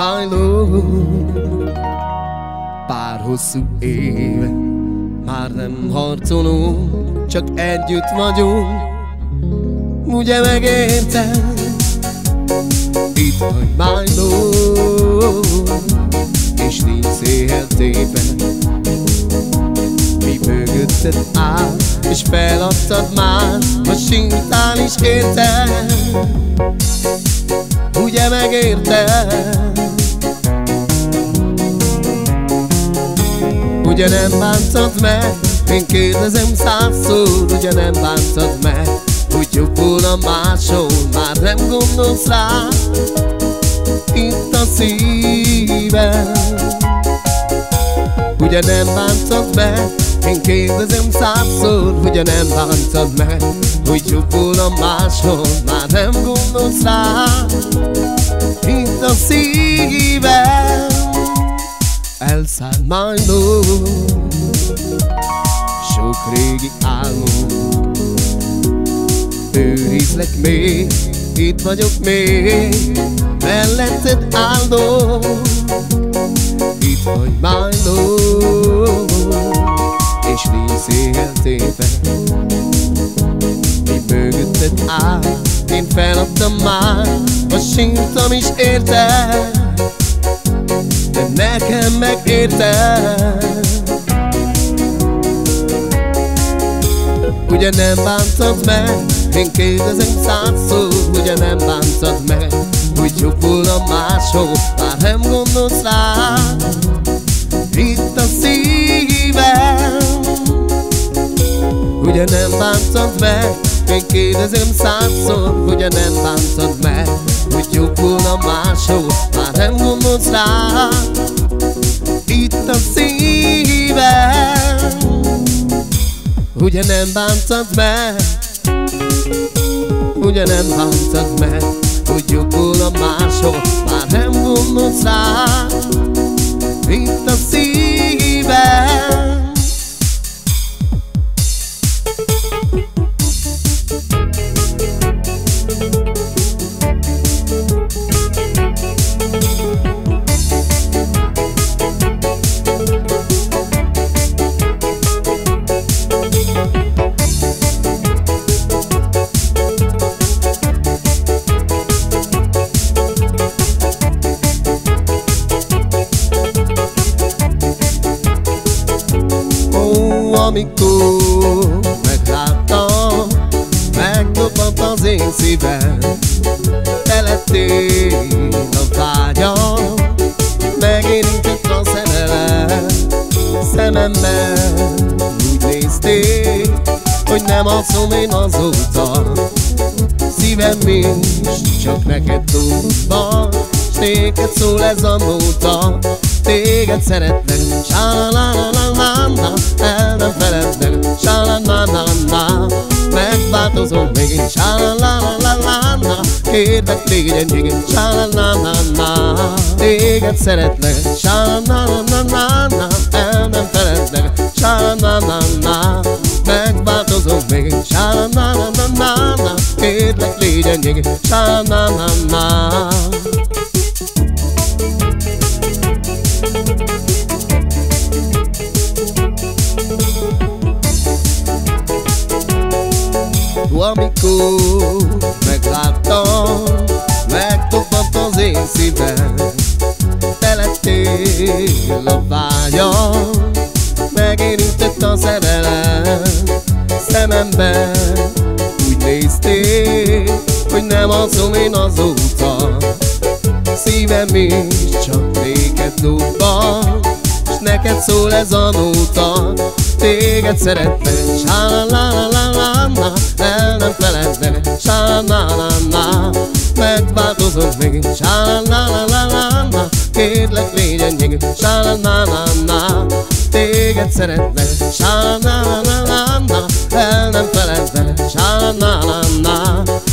hajló Pár hosszú éve Már nem harcolunk Csak együtt vagyunk. Ugye megérted? Itt vagy májló És nincs szél tépen Mi mögötted áll És feladtad már A sintál is érted. Ugye megérted Ugye nem bántad meg? Én kérdezem százszor Ugye nem bántad meg? Hogy jobb volna máshol Már nem gondolsz rá? Itt a szívem. Ugye nem bántad meg? Én kérdezem százszor Ugye nem bántad meg? Hogy jobb volna máshol Már nem gondolsz rá? Itt a szívem majdó Sok régi álmom. Őrizlek még, itt vagyok még. Melletted áldó Itt vagy majdó És nincs szél tépe Mi mögötted áll Én feladtam már. A sintam is érted megérted Ugye nem bántad meg, én kérdezem százszor Ugye nem bántad meg, hogy jobb volna máshol Már nem gondolsz rá, itt a szívem. Ugye nem bántad meg, én kérdezem százszor Ugye nem bántad meg, hogy jobb volna máshol Már nem gondolsz rá a szívem. Ugye nem bántad meg Ugye nem bántad meg Hogy jobb volna máshol Már nem gondolsz rá. Itt a szívem Szememben úgy néztél Hogy nem alszom én azóta Szívem is csak neked tudva S néked szól ez a nóta Téged szeretlek, sa Kérlek légyen sa la la la la amikor megláttam, megtopant az én szívem. Te lettél a vágyam, megérintett a szerelem. Szememben alszom én azóta. Szívem is csak néked dobban, s neked szól ez a nóta. Téged szeretlek, sa la la la la la El nem feledlek, sa la la la la Megváltozok még, sa la la la la la Kérlek légyen még, sa la la la la Téged szeretlek, sa la la la la la El nem feledlek, sa la la la la Megváltozok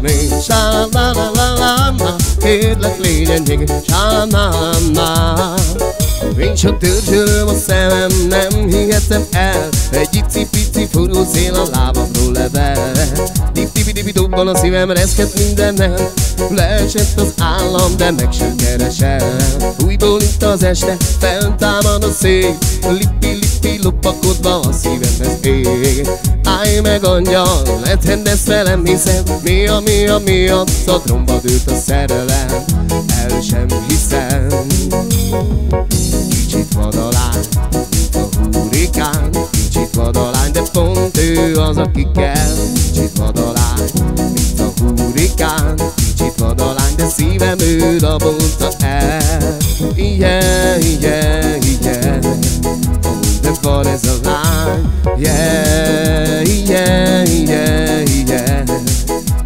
még, sa la la la la la la Kérlek légyen la la la la én csak törzsölöm a szemem, nem hihetem el Egy icipici forró szél a lábamról level. Dip-dibi-dibi dobban a szívem reszket mindennel. Leesett az állam, de meg sem keresel. Újból itt az este, feltámad a szél. Lippi-lippi lopakodva a szívemhez ég Állj meg angyal, lethendesz velem Hiszen mi a mi a mi a Szadromba dőlt a szerelem. El sem hiszem. Kicsit vadalány, a hurikán Kicsit vadalány, de pont ő az, aki kell. Kicsit vadalány, mint a hurikán. Kicsit vadalány, de szívem ő rabolta el. Igen, igen, igen de van ez a lány. Yeah, yeah, yeah, yeah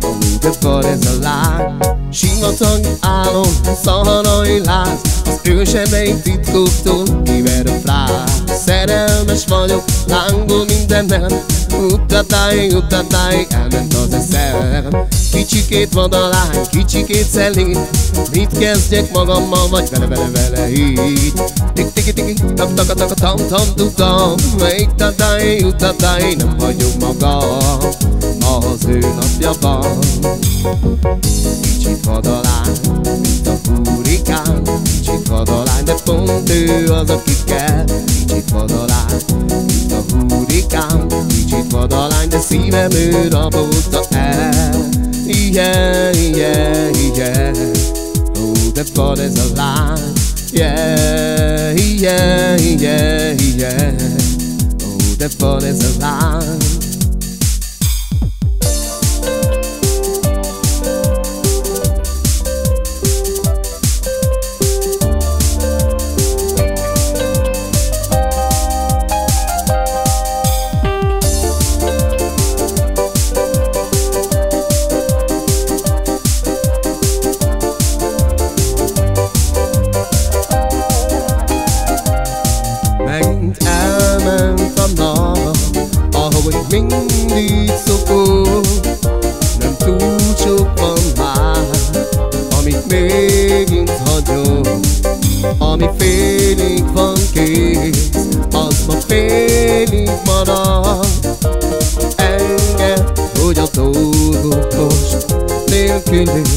Oh, de van ez a lány. Sivatag álom, szaharai láz. Az ősebei titkoktól kiver a fráz Szerelmes vagyok, lángol mindennel. Utatáig, utatáig, elment az eszem Kicsikét vadalány, kicsikét szelít Mit kezdjek magammal, vagy vele, vele, vele így? Tik, tik, tik, tak, tak, tak, tam, tam, tudtam Utatáig, utatáig, nem hagyom magam Az ő napja van Kicsit vadalány, mint a hurikán. Kicsit vadalány, de pont ő az, aki kell Kicsit vadalány, mint a hurikán Kicsit vadalány, de szívem ő rabolta el. Igen, igen, igen Ó, de van ez a lány. Yeah, yeah, yeah, yeah Ó, de van ez a lány mindig szokott. Nem túl sok van már Amit mégint hagyom Ami félig van kész Az ma félig marad. Enged, hogy a dolgok most Nélkülünk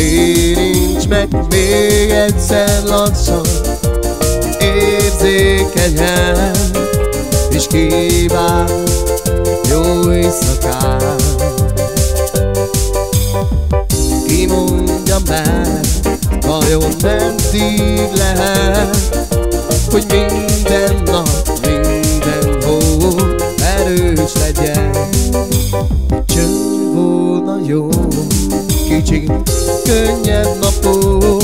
Érints meg még egyszer lassan, érzékenyen, és kíván jó éjszakát. Ki mondja meg, vajon meddig lehet, hogy minden nap, minden hó erős legyen. Csönd volna jó, kicsi, könnyed napok,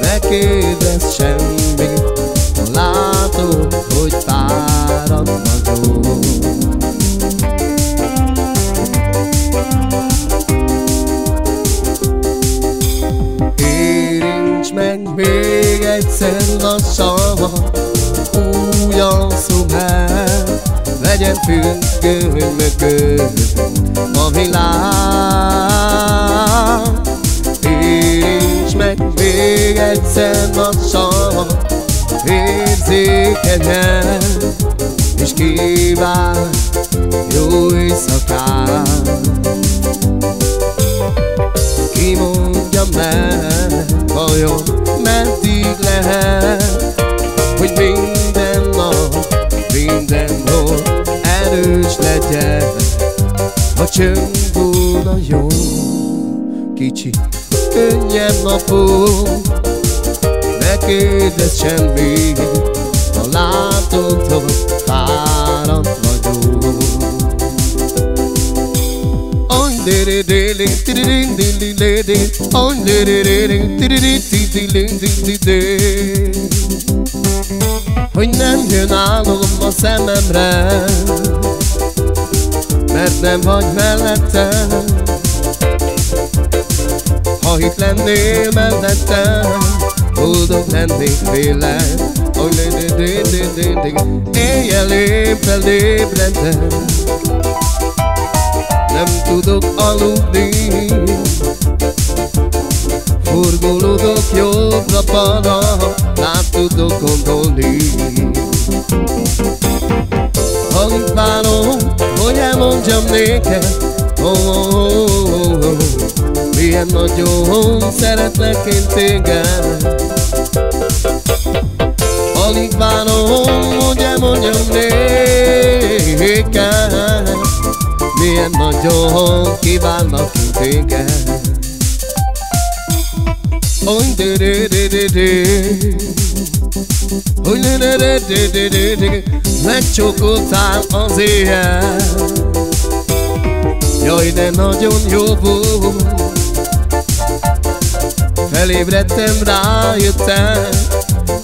ne kérdezz semmit, ha látod, hogy fárad vagyok. Érints meg még egyszer lassan, úgy alszom el, legyen függöny mögött a világ. Még egyszer lassan, érzékenyen, és kíván jó éjszakát. Ki mondja meg, vajon meddig lehet, hogy minden nap, mindenhol erős legyen, ha csönd volna jó, kicsi, könnyebb napom Neked ez semmi, ha látod, hogy fáradt vagyok diri diri diri diri diri on diri diri diri diri diri Hogy nem jön álom a szememre Mert nem vagy mellettem ha itt lennél mellettem Boldog lennék véled Oly dé dé dé dé dé dé Éjjel éppen ébredtem nem tudok aludni Forgolódok jobbra-balra, nem tudok gondolni. Alig várom, hogy elmondjam néked oh, oh, oh, oh, Milyen nagyon szeretlek én téged. Alig várom, hogy elmondjam néked. Milyen nagyon kívánnak ki téged. Oly de de de de de Oly de de de de de de Megcsókoltál az éjjel. Jaj, de nagyon jó volt Felébredtem, rájöttem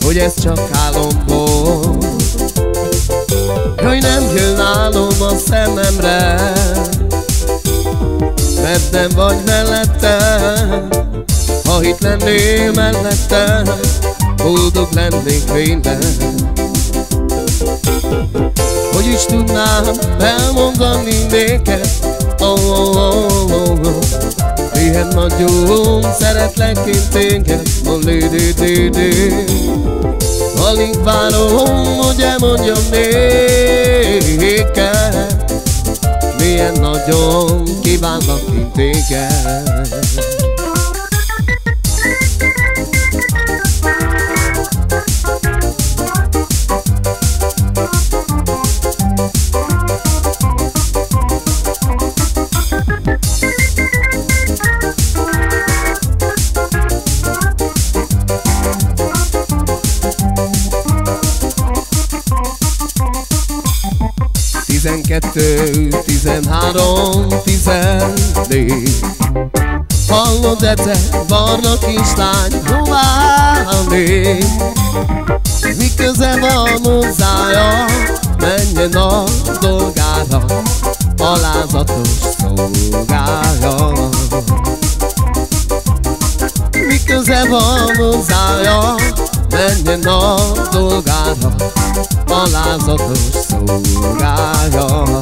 Hogy ez csak álom volt. Jaj, nem jön álom a szememre Mert nem vagy mellettem. Ha itt lennél mellettem Boldog lennék vélem Hogy is tudnám elmondani néked? Oh, oh, oh, oh, Milyen nagyon szeretlek én téged Oh, lé, lé, lé, Alig várom, hogy elmondjam néked Milyen nagyon kívánlak én téged 12, 13, 14 Hallod egyszer, barna kislány, dumálni Mi köze van hozzája, menjen a dolgára Alázatos menjen a dolgára Alázatos szolgája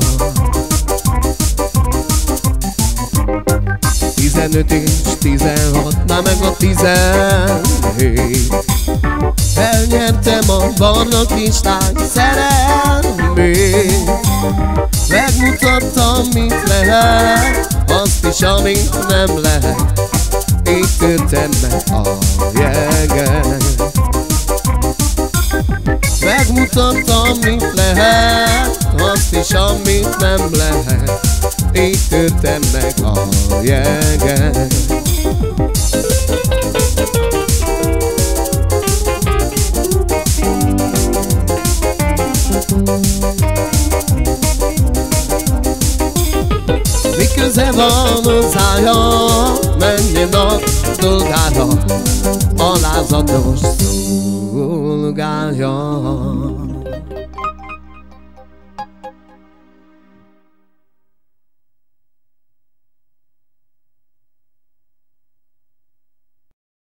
Tizenöt és tizenhat, na meg a tizenhét. Elnyertem a barna kislány szerelmét. Megmutattam, mit lehet, azt is, amit nem lehet. Így törtem meg a jeget Megmutattam, mit lehet, azt is, amit nem lehet. Így törtem meg a jeget. Köze van hozzája, menjen a dolgára Alázatos 干了